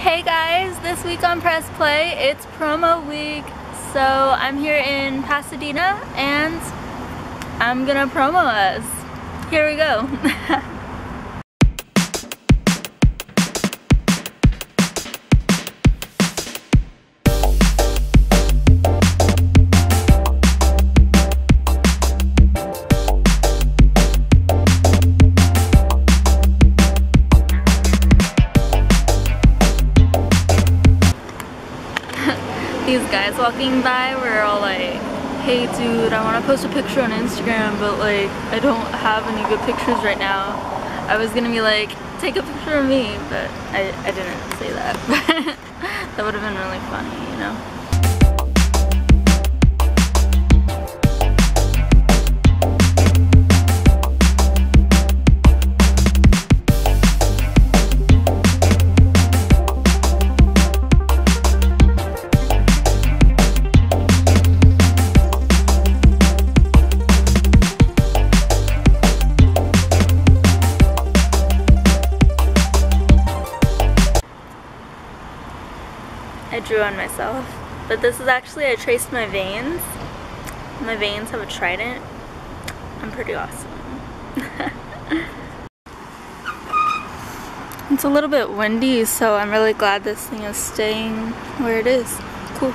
Hey guys, this week on Press Play, it's promo week. So I'm here in Pasadena and I'm gonna promo us. Here we go. these guys walking by were all like, hey dude, I want to post a picture on Instagram, but like, I don't have any good pictures right now. I was gonna be like, take a picture of me, but I, I didn't say that. that would have been really funny, you know? I drew on myself. But this is actually, I traced my veins. My veins have a trident. I'm pretty awesome. it's a little bit windy, so I'm really glad this thing is staying where it is. Cool.